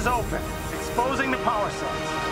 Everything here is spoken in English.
is open, exposing the power cells.